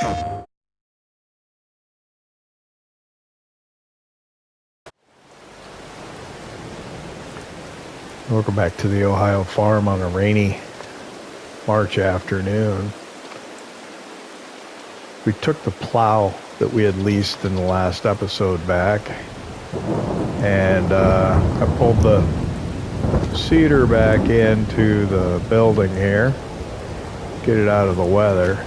Welcome back to the Ohio farm on a rainy March afternoon. We took the plow that we had leased in the last episode back and uh, I pulled the seeder back into the building here, get it out of the weather.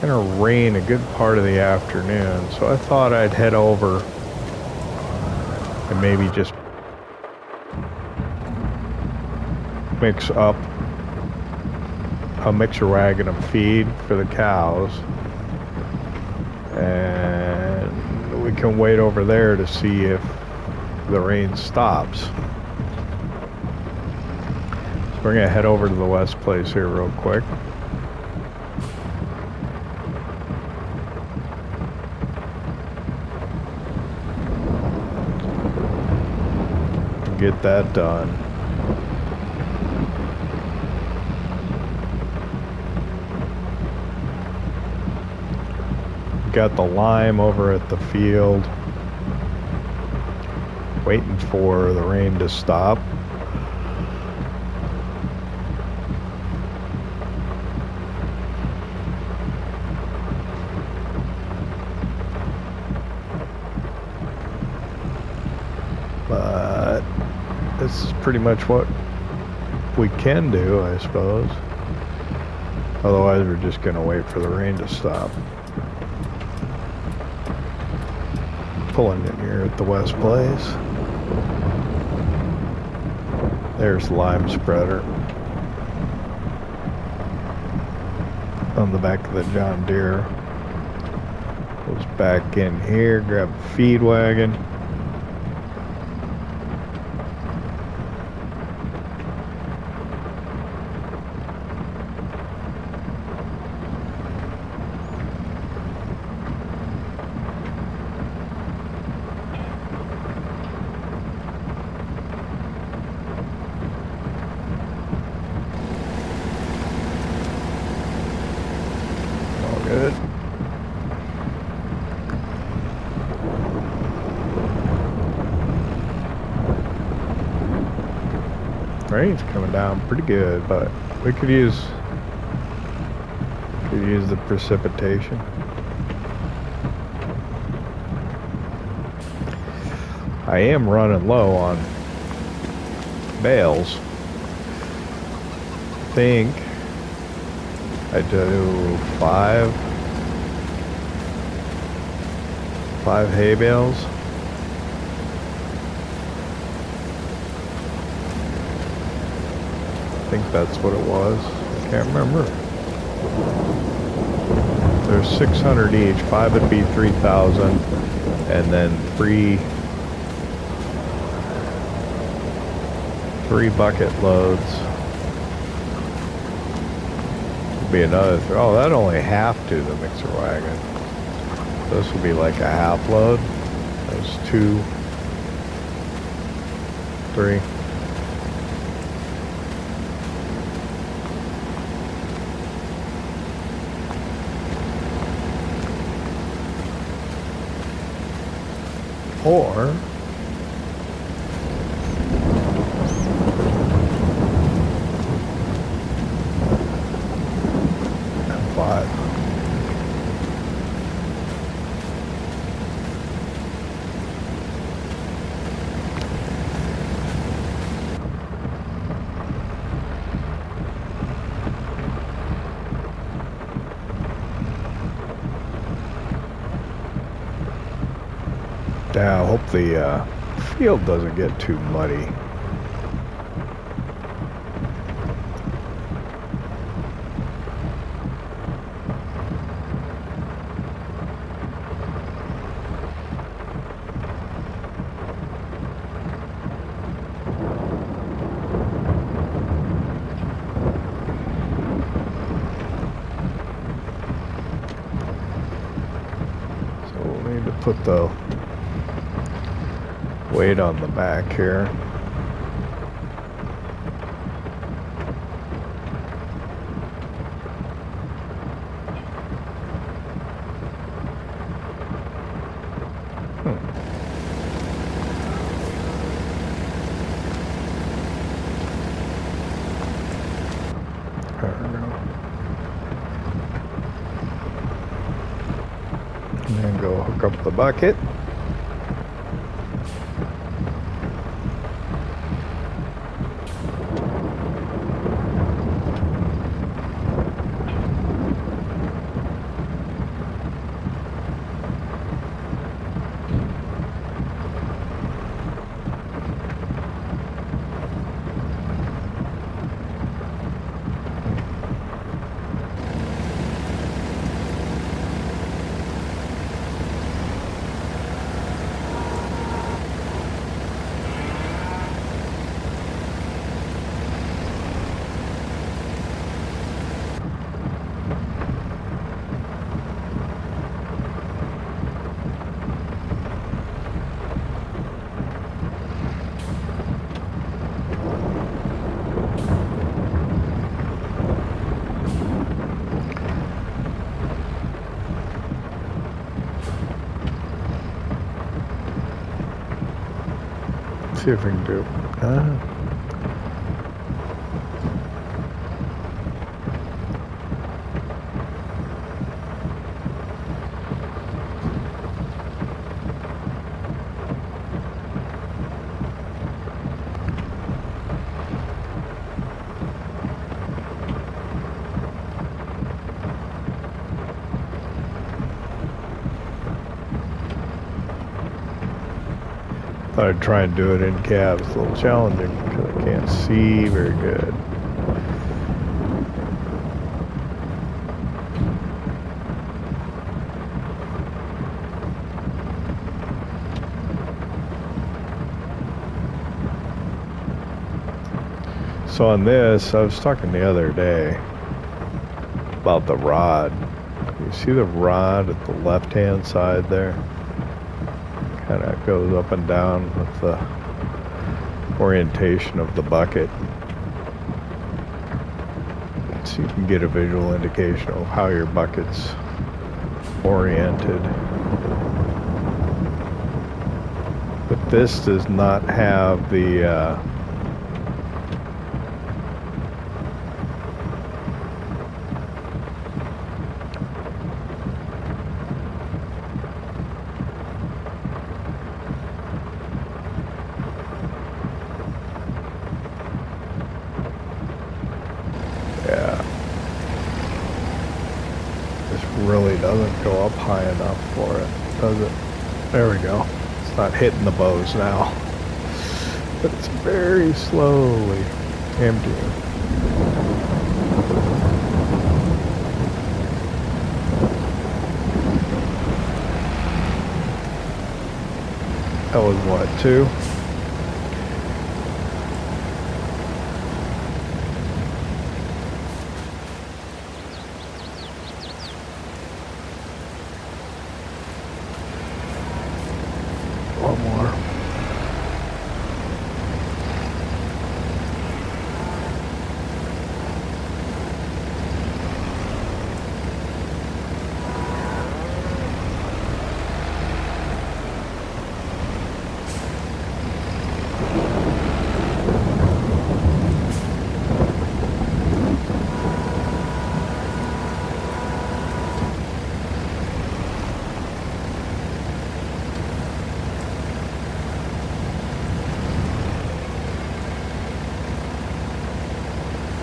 Going to rain a good part of the afternoon, so I thought I'd head over and maybe just mix up a mixer wagon of feed for the cows and we can wait over there to see if the rain stops. So we're gonna head over to the west place here real quick. Get that done. got the lime over at the field waiting for the rain to stop but this is pretty much what we can do I suppose otherwise we're just gonna wait for the rain to stop pulling in here at the West Place. There's lime spreader. On the back of the John Deere. Goes back in here, grab feed wagon. Pretty good, but we could use could use the precipitation. I am running low on bales. I think I do five five hay bales. Think that's what it was. I can't remember. There's 600 each. Five would be 3,000. And then three, three bucket loads. Would be another, oh, that only half to the mixer wagon. This would be like a half load. There's two, three. Or five. Yeah, I hope the uh, field doesn't get too muddy. Put the on the back here. Hmm. and go hook up the bucket. See do. Uh, thought I'd try and do it in cab. It's a little challenging because I can't see very good. So on this, I was talking the other day about the rod. You see the rod at the left-hand side there? Goes up and down with the orientation of the bucket. So you can get a visual indication of how your bucket's oriented. But this does not have the uh, Yeah. This really doesn't go up high enough for it, does it? There we go. It's not hitting the bows now. But it's very slowly emptying. That was what, two? One more.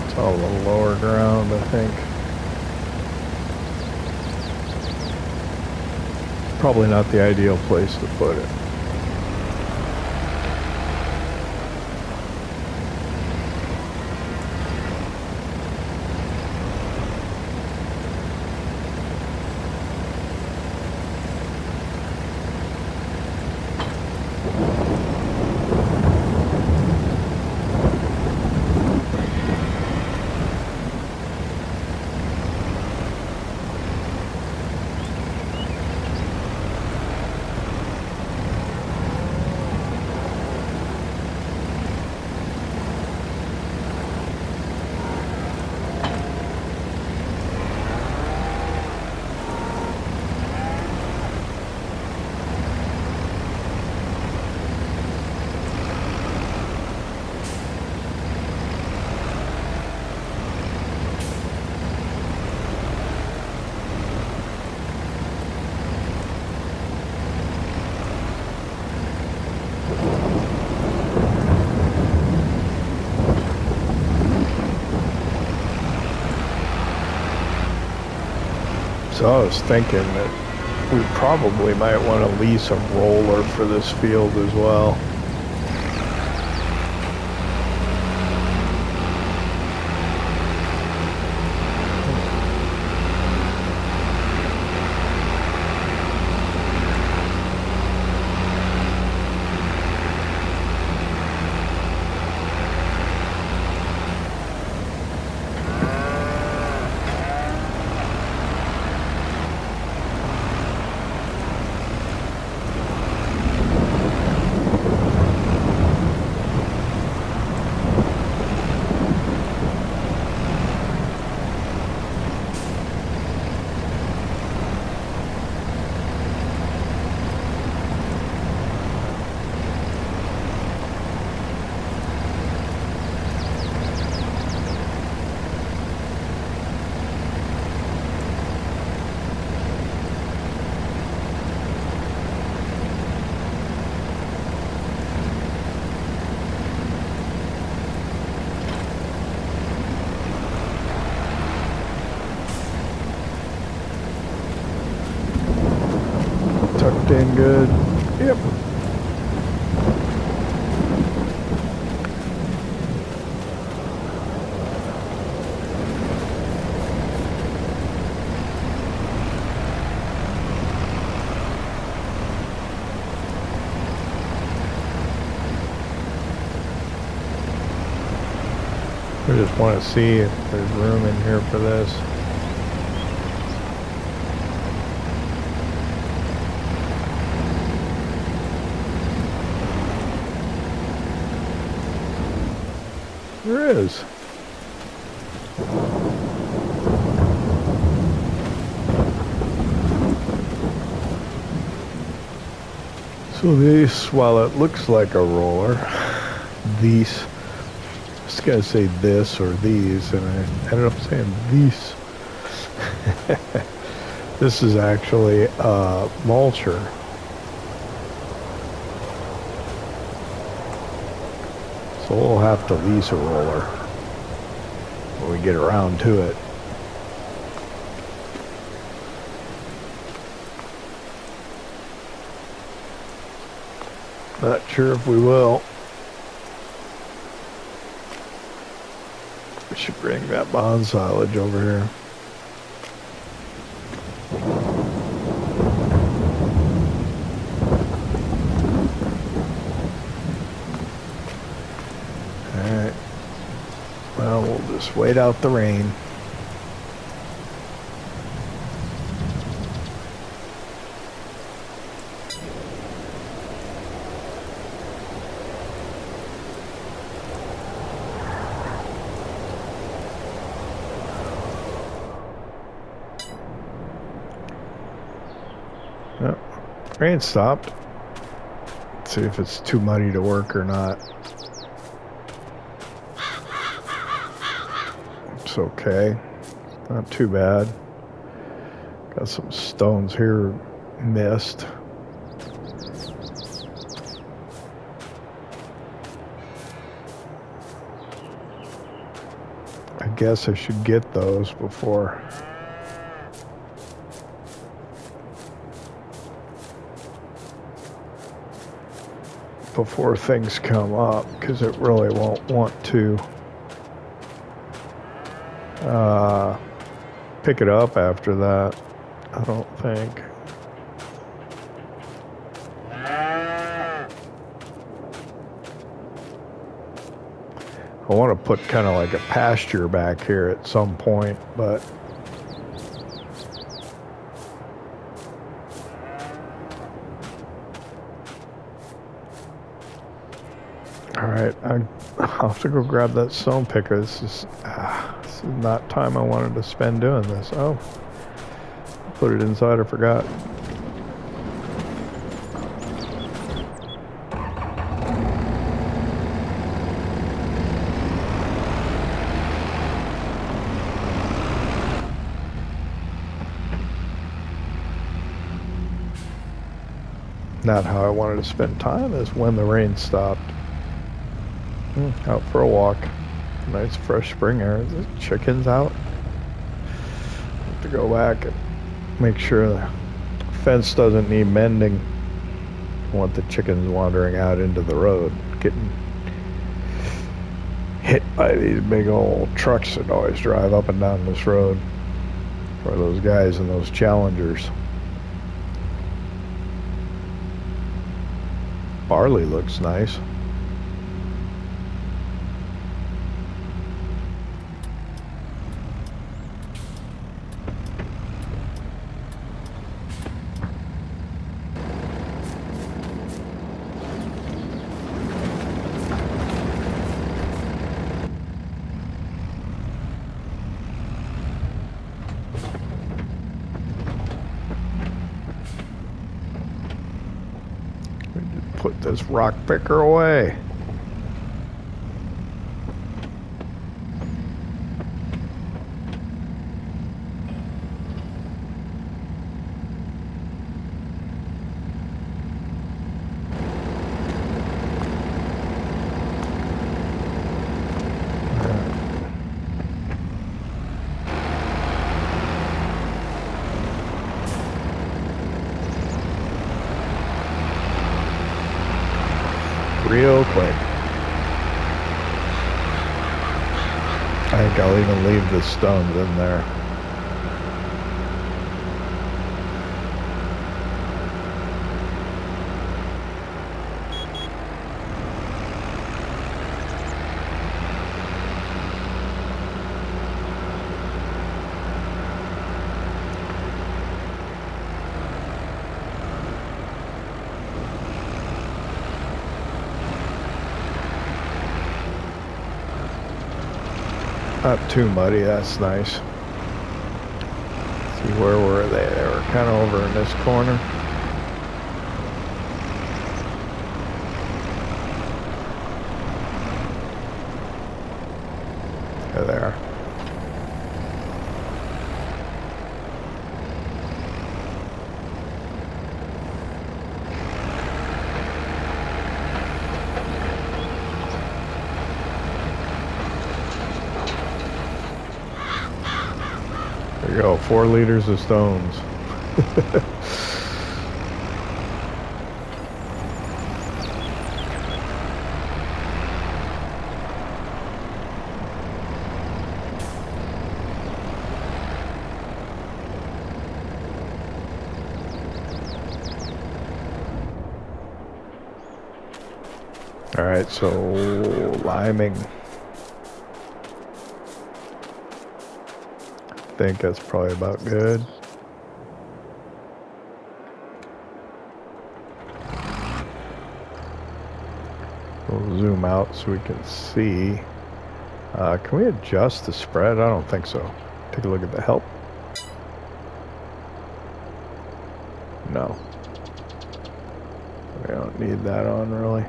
It's all the lower ground, I think. Probably not the ideal place to put it. I was thinking that we probably might want to lease a roller for this field as well. tucked in good. Yep. We just want to see if there's room in here for this. There is. So this, while it looks like a roller, these, I was gonna say this or these, and I ended up saying these. this is actually a mulcher. So we'll have to lease a roller when we get around to it. Not sure if we will. We should bring that bond silage over here. Alright. Well, we'll just wait out the rain. Yep. Rain stopped. Let's see if it's too muddy to work or not. Okay. Not too bad. Got some stones here missed. I guess I should get those before before things come up because it really won't want to uh, pick it up after that. I don't think. I want to put kind of like a pasture back here at some point, but all right, I, I'll have to go grab that stone picker. This is, ah, this is not time I wanted to spend doing this. Oh, put it inside. I forgot. Not how I wanted to spend time is when the rain stopped. Hmm, out for a walk. Nice fresh spring air. The chickens out. Have to go back and make sure the fence doesn't need mending. I want the chickens wandering out into the road, getting hit by these big old trucks that always drive up and down this road. Or those guys in those challengers. Barley looks nice. Put this rock picker away. real quick. I think I'll stones in there. Not too muddy, that's nice. See where were they? They were kind of over in this corner. There they are. Four liters of stones. All right, so liming. Think that's probably about good. We'll zoom out so we can see. Uh, can we adjust the spread? I don't think so. Take a look at the help. No. We don't need that on really.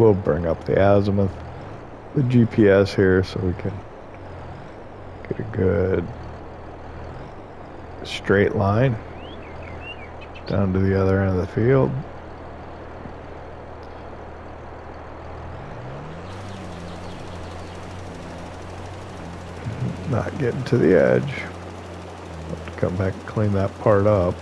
We'll bring up the azimuth, the GPS here so we can get a good straight line down to the other end of the field. Not getting to the edge. Come back and clean that part up.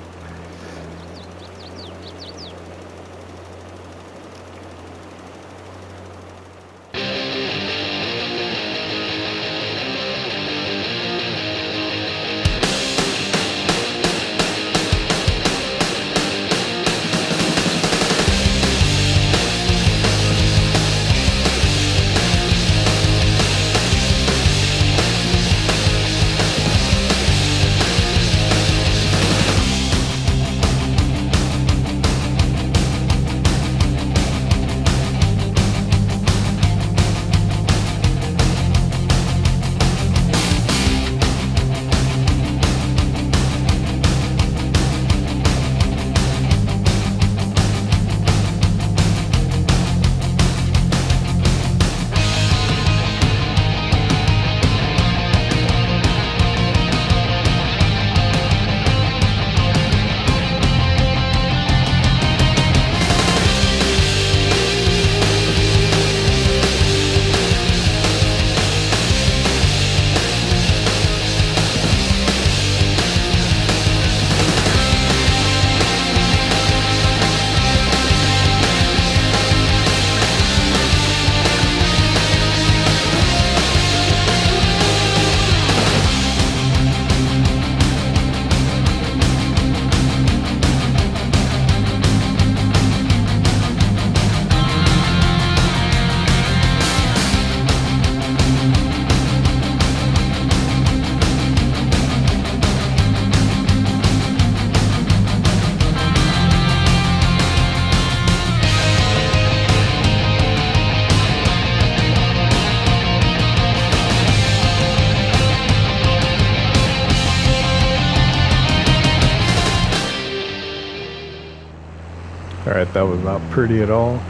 Pretty at all.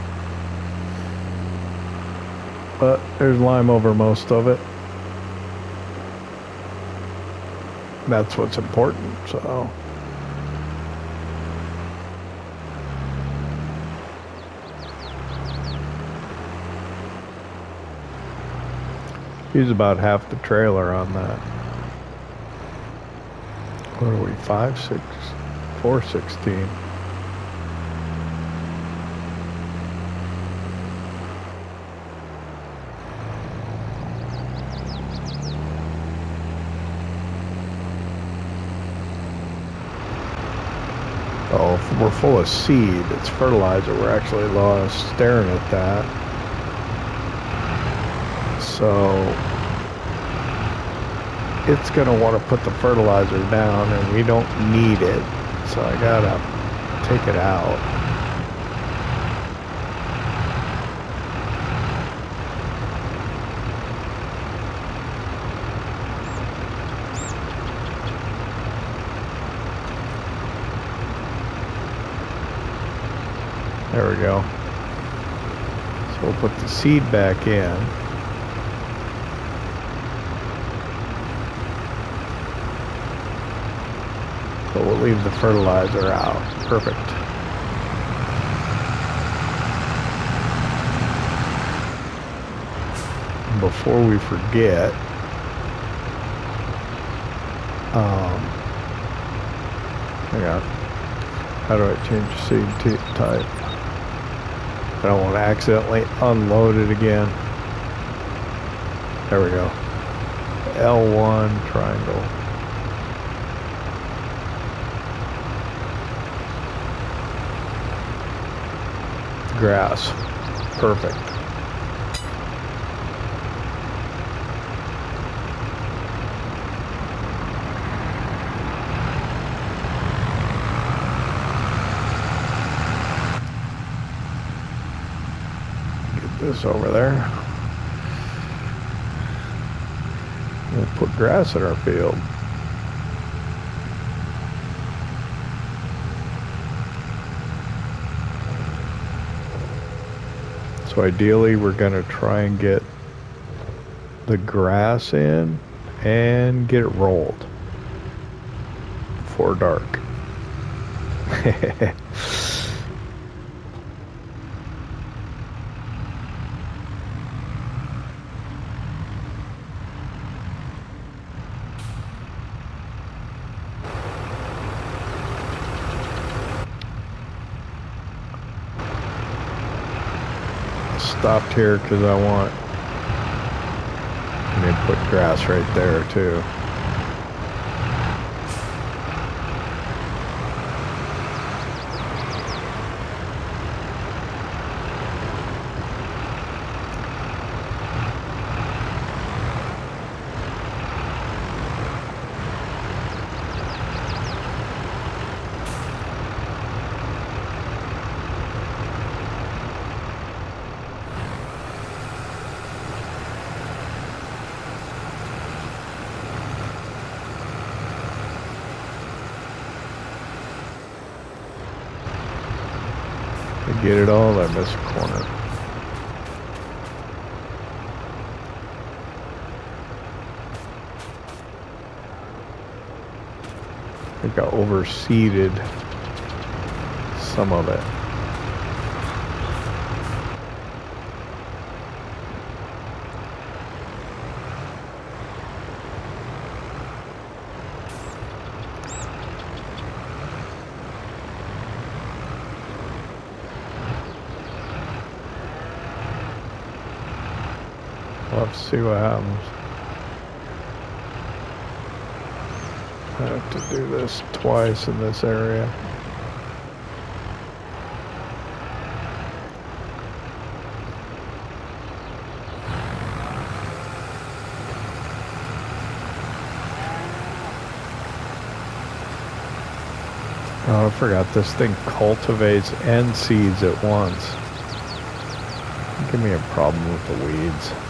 But there's lime over most of it. That's what's important, so. He's about half the trailer on that. What are we, five, six, four sixteen? Oh, we're full of seed. It's fertilizer. We're actually lost staring at that. So it's going to want to put the fertilizer down and we don't need it. So I got to take it out. There we go. So we'll put the seed back in. but we'll leave the fertilizer out. Perfect. Before we forget, um, hang on. How do I change seed type? I don't want to accidentally unload it again. There we go. L1 triangle. grass. Perfect. Over there. We'll put grass in our field. So ideally we're going to try and get the grass in and get it rolled before dark. stopped here because I want me to put grass right there too. get it all, I missed a corner. I think I overseeded some of it. See what happens. I have to do this twice in this area. Oh, I forgot this thing cultivates and seeds at once. Give me a problem with the weeds.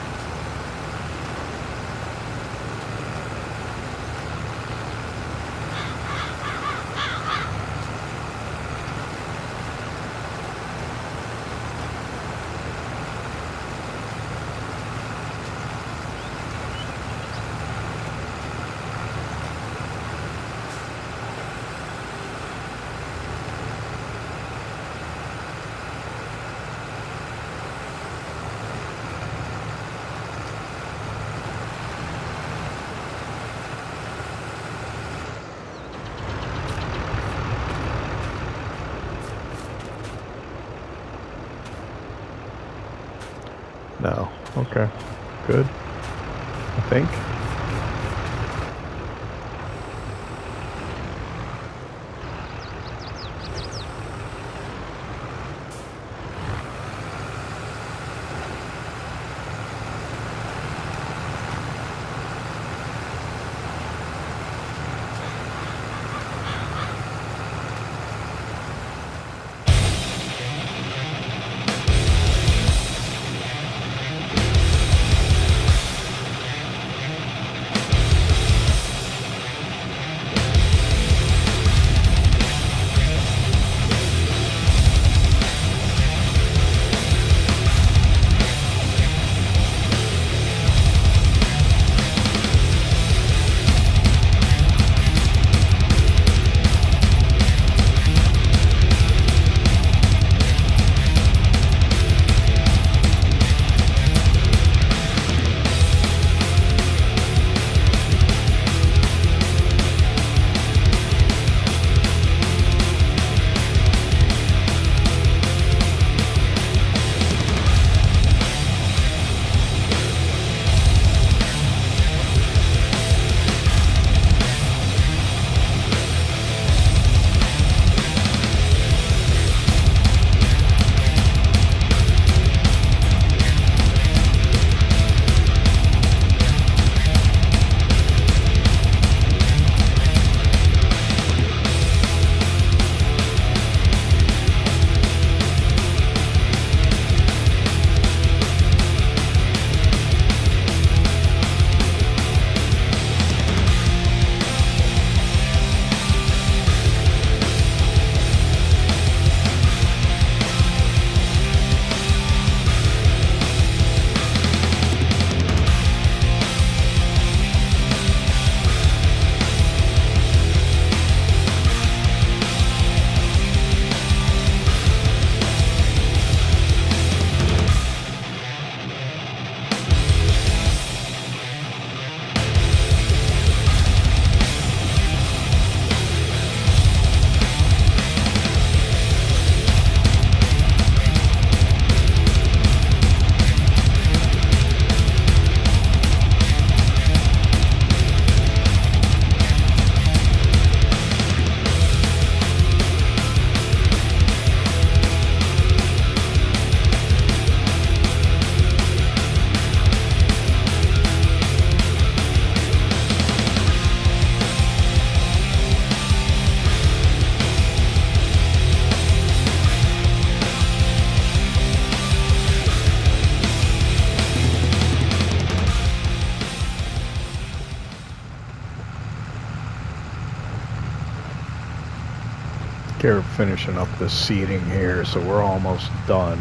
Finishing up the seeding here, so we're almost done.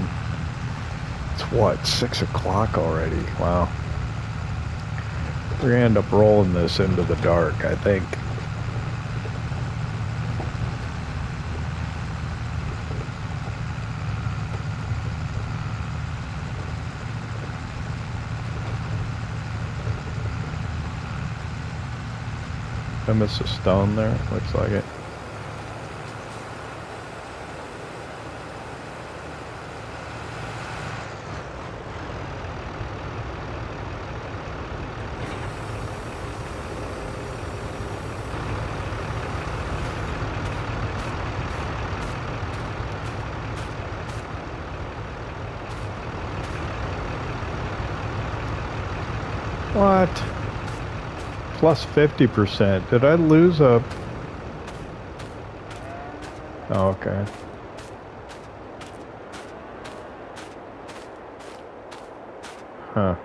It's what, six o'clock already? Wow. We're gonna end up rolling this into the dark, I think. I missed a stone there, looks like it. What? Plus 50%. Did I lose a... Oh, okay. Huh.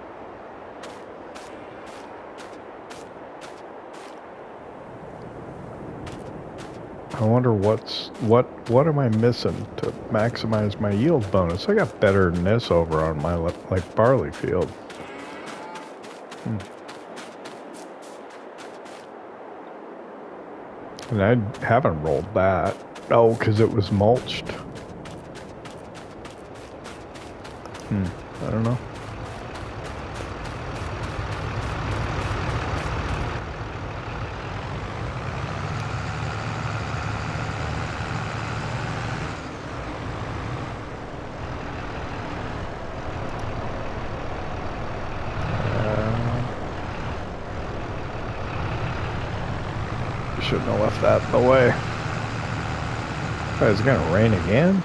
I wonder what's what what am I missing to maximize my yield bonus? I got better than this over on my like barley field. Hmm. And I haven't rolled that. Oh, because it was mulched. Hmm. I don't know. shouldn't have left that in the way. Oh, is it gonna rain again?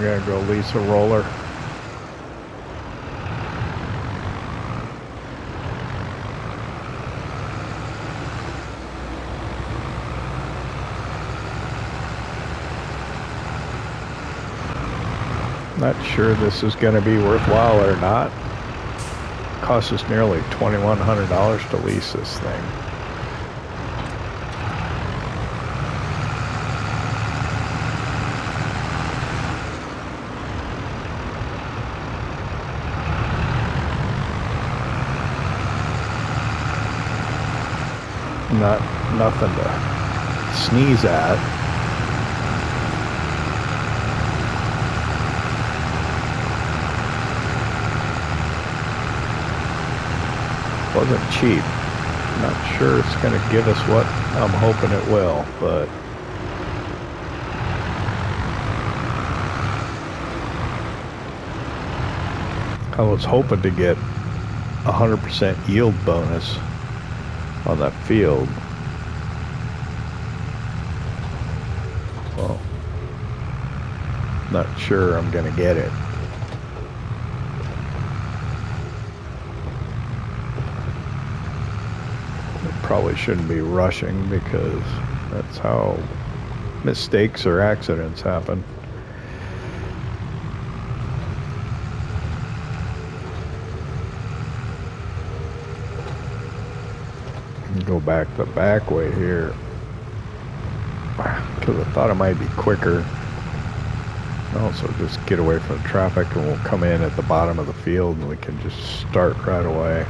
I'm gonna go lease a roller. Not sure this is gonna be worthwhile or not. Cost us nearly $2,100 to lease this thing. Not nothing to sneeze at. Wasn't cheap. Not sure it's going to give us what I'm hoping it will, but I was hoping to get a 100% yield bonus on that field. Well, not sure I'm going to get it. Probably shouldn't be rushing because that's how mistakes or accidents happen. Back the back way here because I thought it might be quicker. Also, just get away from the traffic and we'll come in at the bottom of the field and we can just start right away.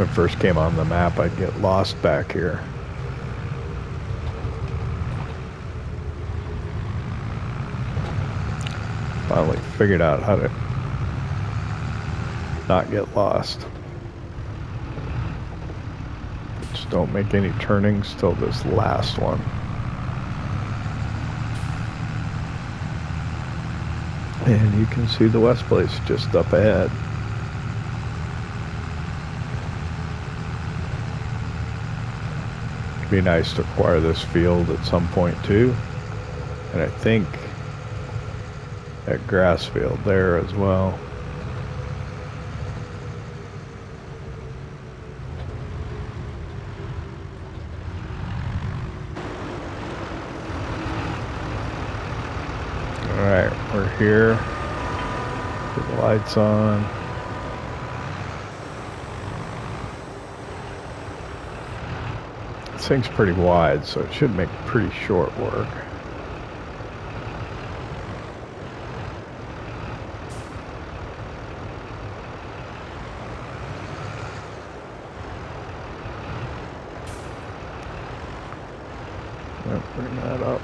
When first came on the map, I'd get lost back here. Finally figured out how to not get lost. Just don't make any turnings till this last one. And you can see the West Place just up ahead. Be nice to acquire this field at some point too. And I think that grass field there as well. Alright, we're here. Put the lights on. Thing's pretty wide, so it should make pretty short work. bring that up.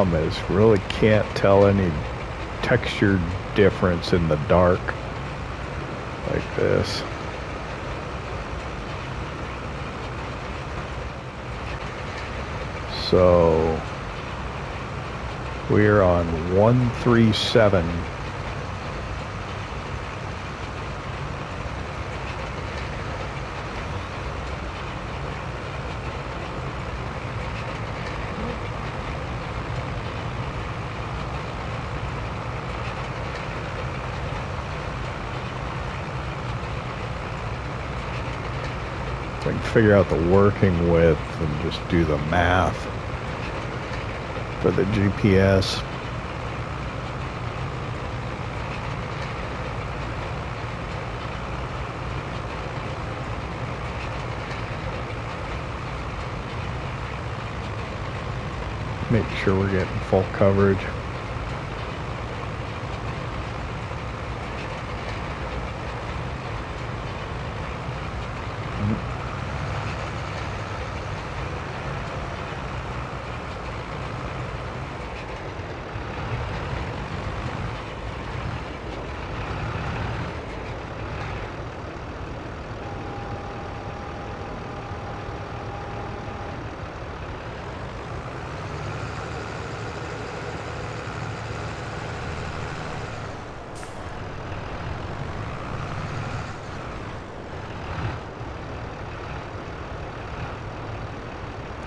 Problem is, really can't tell any texture difference in the dark like this. So we're on 137 figure out the working width and just do the math for the GPS. Make sure we're getting full coverage.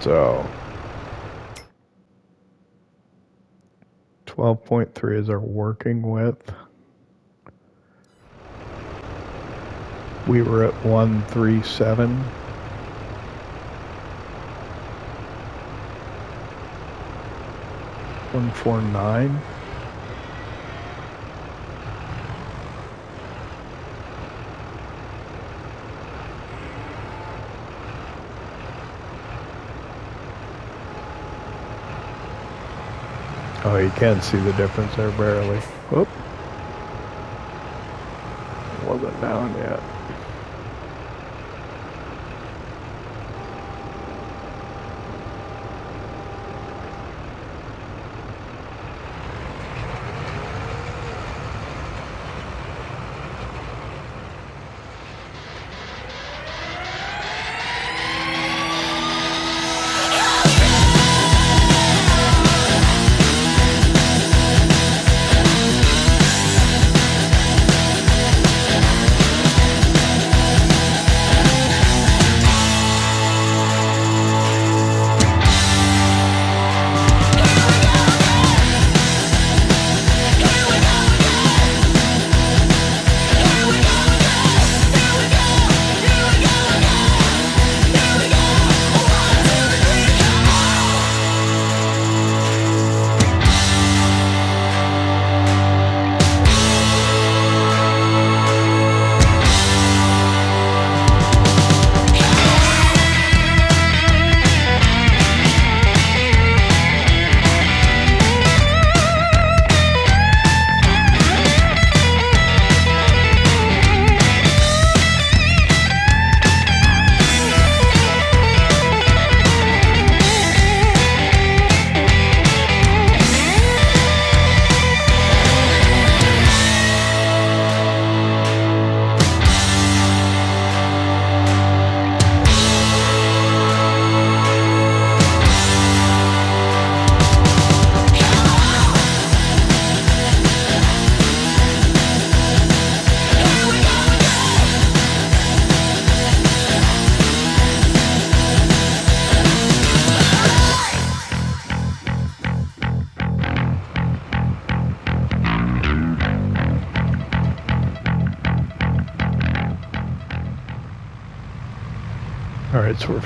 So 12.3 is our working width. We were at 137. One four nine. Oh, you can see the difference there barely. Whoop. Wasn't down yet.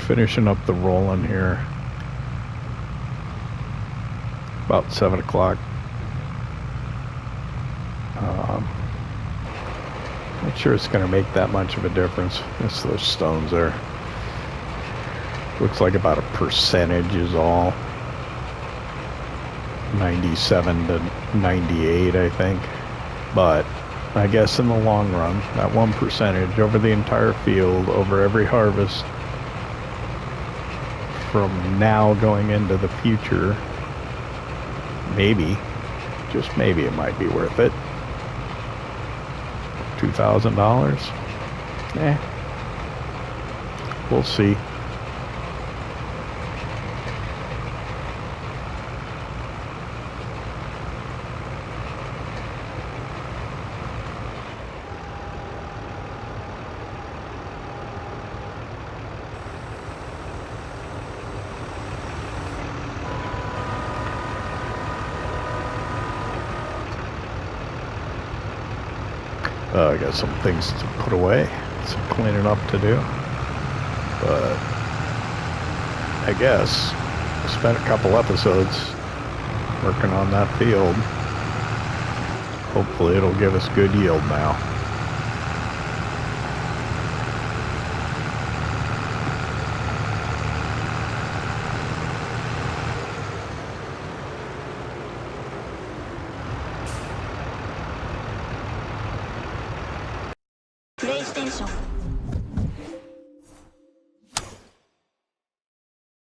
Finishing up the rolling here. About seven o'clock. Um, not sure it's going to make that much of a difference. It's those stones there. Looks like about a percentage is all. 97 to 98, I think. But I guess in the long run, that one percentage over the entire field, over every harvest, from now going into the future maybe, just maybe it might be worth it. $2,000? Eh. We'll see. Uh, I got some things to put away, some cleaning up to do. But I guess spent a couple episodes working on that field. Hopefully it'll give us good yield now.